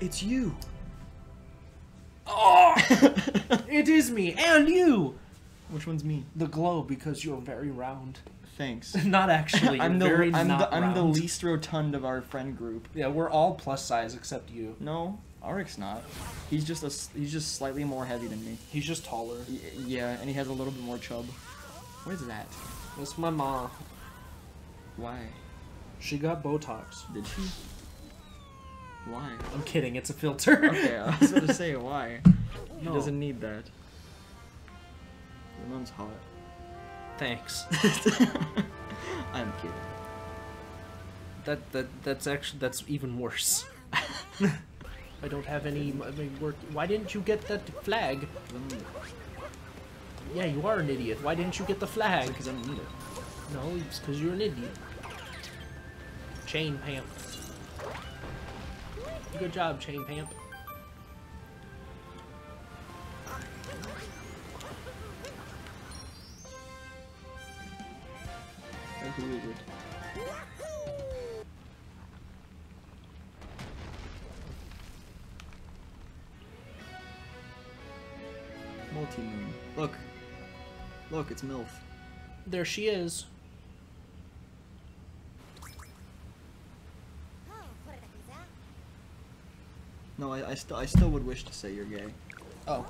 It's you. Oh, it is me and you. Which one's me? The glow because you're very round. Thanks. Not actually. I'm the very I'm the I'm the least rotund of our friend group. Yeah, we're all plus size except you. No, Aric's not. He's just a he's just slightly more heavy than me. He's just taller. Y- yeah, and he has a little bit more chub. What is that? That's my mom. Why? She got Botox. Did she? Why? I'm kidding. It's a filter. Okay, I was gonna say why. He No. doesn't need that. Your mom's hot. Thanks. I'm kidding. That that that's actually that's even worse. I don't have any work. Why didn't you get that flag? Mm, Yeah, you are an idiot. Why didn't you get the flag? Because I don't need it. No, it's because you're an idiot. Chain Pamp. Good job, Chain Pamp. Hey, who is? Multi moon. Look. Look, it's MILF. There she is. No, I, I still I still would wish to say you're gay. Oh.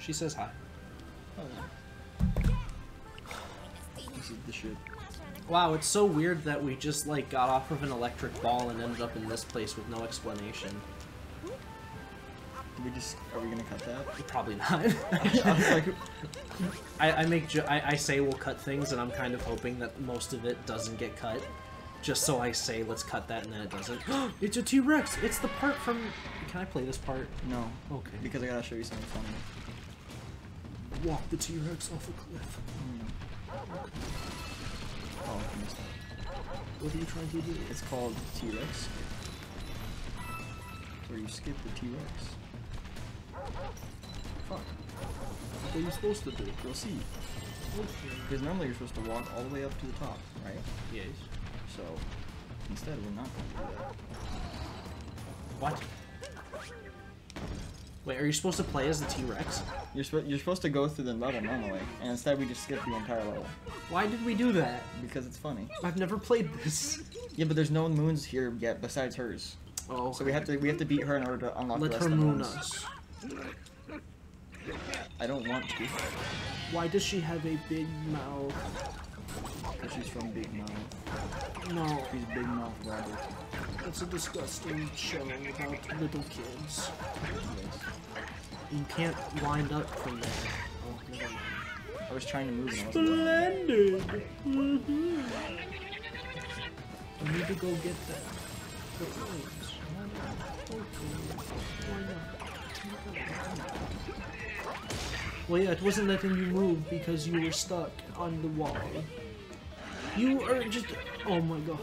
She says hi. Oh, this is the shit. Wow, it's so weird that we just like got off of an electric ball and ended up in this place with no explanation. We just are we gonna cut that? Probably not. I like, I, I make I, I say we'll cut things, and I'm kind of hoping that most of it doesn't get cut, just so I say let's cut that, and then it doesn't. it's a T Rex. It's the part from. Can I play this part? no. Okay. Because I gotta show you something funny. Walk the T Rex off a cliff. Mm. Oh, I missed that. What are you trying to do? It's called T-Rex. Where you skip the T-Rex. Fuck. What are you supposed to do? You'll see. Because normally you're supposed to walk all the way up to the top, right? Yes. So, instead we're not going to do that. What? Wait, are you supposed to play as the T Rex? You're, sp- you're supposed to go through the level normally, and instead we just skip the entire level. Why did we do that? Because it's funny. I've never played this. Yeah, but there's no moons here yet besides hers. Oh, So we have to we have to beat her in order to unlock let the her rest of the moon moons. us. I don't want to. Why does she have a big mouth? Because she's from Big Mouth. No, She's Big Mouth Rabbit. That's a disgusting show about little kids. Yes. You can't wind up from there. Oh, never mind. I was trying to move and I wasn't going. Splendid. Mm-hmm. I need to go get that. Well, yeah, it wasn't letting you move because you were stuck on the wall. You are just. Oh my god.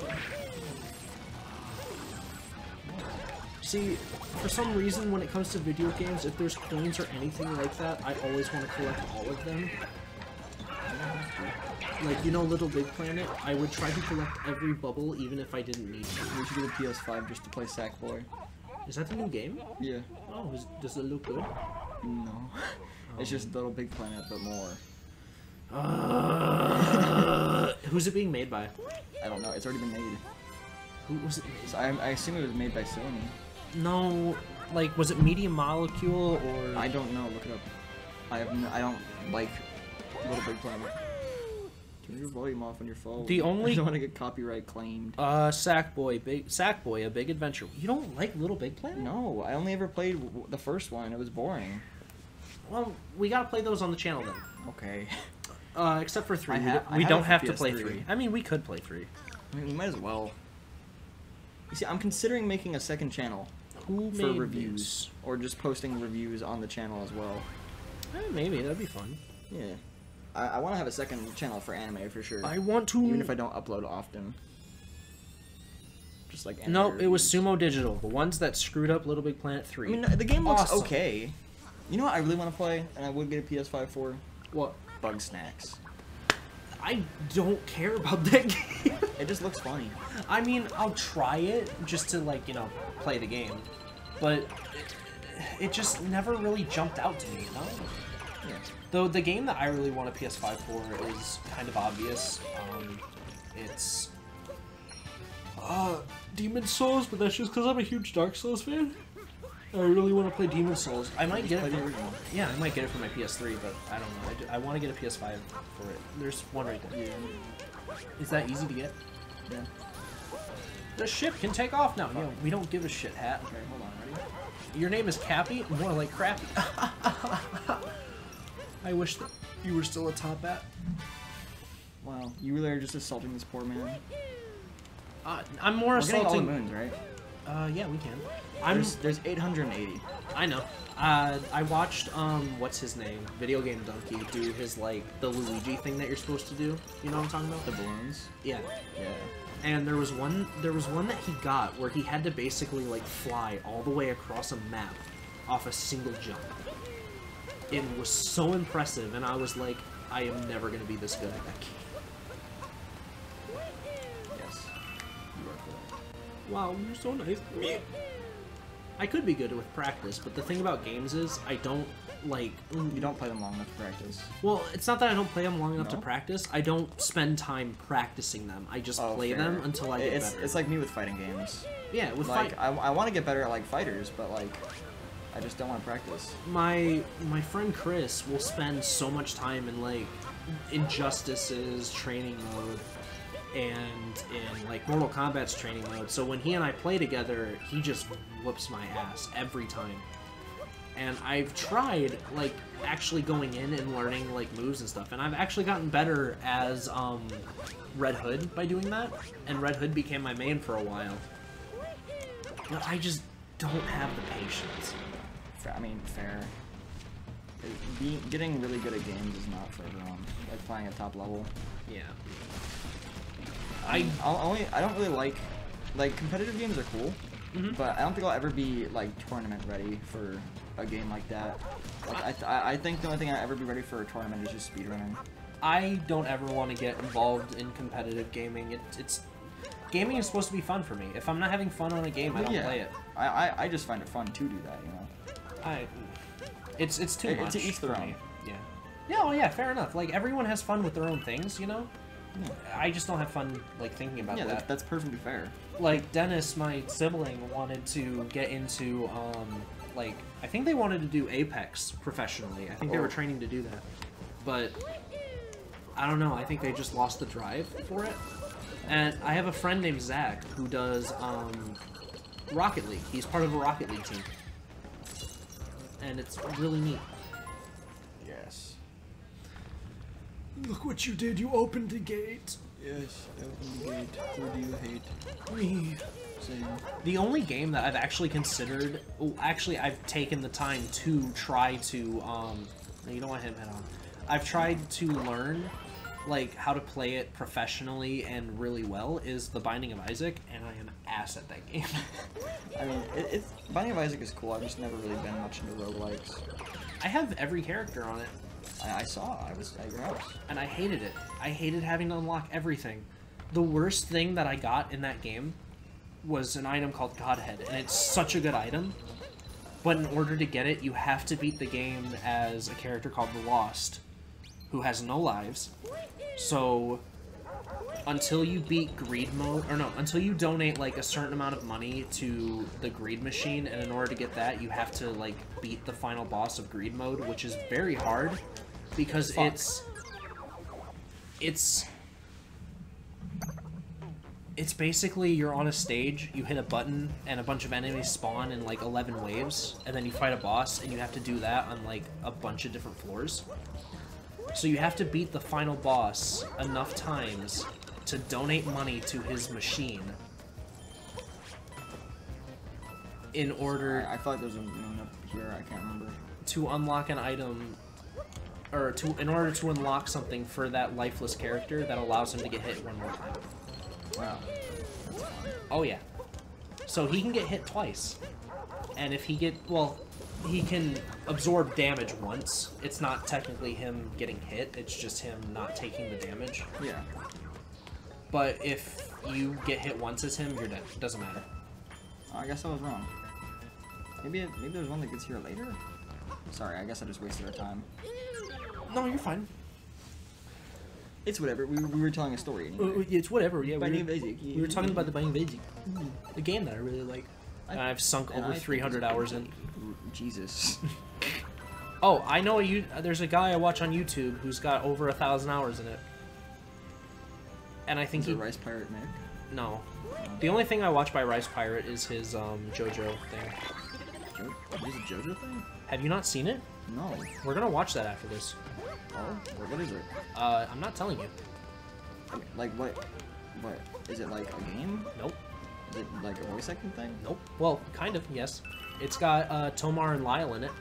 See, for some reason, when it comes to video games, if there's coins or anything like that, I always want to collect all of them. Like, you know Little Big Planet? I would try to collect every bubble even if I didn't need to. We should get a PS5 just to play Sackboy. Is that the new game? Yeah. Oh, is, does it look good? No. It's just Little Big Planet, but more. Uh, who's it being made by? I don't know. It's already been made. Who was it? So I, I assume it was made by Sony. No, like, was it Media Molecule or... I don't know. Look it up. I have no, I don't like Little Big Planet. Turn your volume off on your phone. The only- I don't want to get copyright claimed. Uh, Sackboy, Big Sackboy, A Big Adventure. You don't like Little Big Planet? No, I only ever played w- the first one. It was boring. Well, we gotta play those on the channel then. Okay. Uh, except for three. Ha- we don't have to play PS3. three. I mean, we could play three. I mean, we might as well. You see, I'm considering making a second channel Who for made reviews, or just posting reviews on the channel as well. Eh, maybe that'd be fun. Yeah. I, I want to have a second channel for anime for sure. I want to. Even if I don't upload often. Just like anime No, it was. Sumo Digital, the ones that screwed up Little Big Planet three. I mean, the game looks Awesome. okay. You know what I really want to play, and I would get a PS5 for? what? Bugsnax. I don't care about that game. It just looks funny. I mean, I'll try it just to like you know play the game, but it, it just never really jumped out to me. You know. Though the game that I really want a PS5 for is kind of obvious. Um, it's uh, Demon Souls, but that's just because I'm a huge Dark Souls fan. I really want to play Demon Souls. I might get it. For, yeah, I might get it for my PS3, but I don't know. I, I want to get a PS5 for it. There's one right there. Yeah. Is that easy to get? Yeah. The ship can take off now. Yo, we don't give a shit, hat. Okay, hold on, ready? Your name is Cappy? More like Crappy. I wish that you were still a top hat. Wow, you really are just assaulting this poor man. Uh, I'm more We're getting all the assaulting. moons, right? Uh, yeah, we can. I'm. There's, there's 880. I know. Uh, I watched um, what's his name? Videogamedunkey do his like the Luigi thing that you're supposed to do. You know what I'm talking about? The balloons? Yeah. Yeah. And there was one. There was one that he got where he had to basically like fly all the way across a map off a single jump. It was so impressive, and I was like, I am never gonna be this good at that game. Yes. You are correct. Wow, you're so nice. I could be good with practice, but the thing about games is I don't like. Mm. You don't play them long enough to practice. Well, it's not that I don't play them long enough to practice. I don't spend time practicing them. I just Oh, play fair. them until I get it's, better. It's like me with fighting games. yeah, with Like, fight. I, I want to get better at like fighters, but like, I just don't want to practice. my my friend Chris will spend so much time in like injustices training mode and in like Mortal Kombat's training mode. So when he and I play together, he just whoops my ass every time. And I've tried like actually going in and learning like moves and stuff, and I've actually gotten better as um, Red Hood by doing that. And Red Hood became my main for a while. But I just don't have the patience. I mean, fair. Be, getting really good at games is not for everyone. Like playing at top level. Yeah. I I I'll only I don't really like like competitive games are cool, Mhm. but I don't think I'll ever be like tournament ready for a game like that. Like I, th- I I think the only thing I ever be ready for a tournament is just speedrunning. I don't ever want to get involved in competitive gaming. It, it's gaming is supposed to be fun for me. If I'm not having fun on a game, I don't yeah. play it. I, I I just find it fun to do that, you know. I it's it's too It- much. to each their for own. me. Yeah. Yeah. Oh yeah. Fair enough. Like everyone has fun with their own things, you know. I just don't have fun like thinking about yeah, that. that, that's perfectly fair. like Dennis, my sibling, wanted to get into um like I think they wanted to do Apex professionally. I think they were Oh. training to do that. But I don't know, I think they just lost the drive for it. And I have a friend named Zach who does um Rocket League. He's part of a Rocket League team. And it's really neat. Yes. Look what you did, you opened the gate. Yes. Open the gate. Who do you hate? Me. Same. The only game that I've actually considered, oh, actually, I've taken the time to try to, um, no, you don't want him head on. I've tried to learn, like, how to play it professionally and really well is The Binding of Isaac, and I am ass at that game. I mean, it, it's Binding of Isaac is cool. I've just never really been much into roguelikes. I have every character on it, I, I saw. I was at your house. and I hated it. I hated having to unlock everything. The worst thing that I got in that game was an item called Godhead, and it's such a good item. But in order to get it, you have to beat the game as a character called the Lost, who has no lives. So until you beat greed mode, or no, until you donate like a certain amount of money to the greed machine, and in order to get that, you have to like beat the final boss of greed mode, which is very hard because Fuck. it's it's it's basically you're on a stage, you hit a button, and a bunch of enemies spawn in like 11 waves, and then you fight a boss, and you have to do that on like a bunch of different floors. So you have to beat the final boss enough times to donate money to his machine in order I, I thought there was a moon up here. I can't remember. to unlock an item or to in order to unlock something for that lifeless character that allows him to get hit one more time. Wow. Oh yeah. So he can get hit twice. And if he get well, he can absorb damage once. It's not technically him getting hit. It's just him not taking the damage. Yeah. But if you get hit once as him, you're dead. It doesn't matter. Oh, I guess I was wrong. Maybe it, maybe there's one that gets here later. Sorry, I guess I just wasted our time. No, you're fine. It's whatever. We, we were telling a story Uh, anyway. It's whatever. Yeah, we were, we were talking about the Binding of Isaac, the game that I really like. I- I've sunk and I over think 300 hours in. Jesus. Oh, I know a you. There's a guy I watch on YouTube who's got over a thousand hours in it, and I think Is he it Rice Pirate Nick? no. The only thing I watch by Rice Pirate is his um, JoJo thing. Jo- is it JoJo thing? Have you not seen it? No. We're gonna watch that after this. Oh, what, what is it? Uh, I'm not telling you. Like what? What is it like a game? Nope. It like a voice acting thing? Nope. Well, kind of. Yes. It's got uh, Tomar and Lyle in it.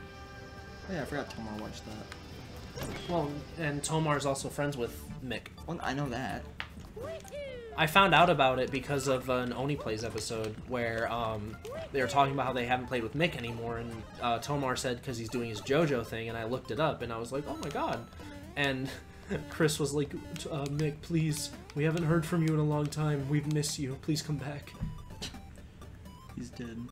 Oh yeah, I forgot Tomar watched that. Well, and Tomar's also friends with Mick. Well, I know that. I found out about it because of an Oney Plays episode where um, they were talking about how they haven't played with Mick anymore, and uh, Tomar said because he's doing his JoJo thing, and I looked it up, and I was like, oh my god. And Chris was like, uh, Mick, please, we haven't heard from you in a long time. We've missed you. Please come back. He's dead.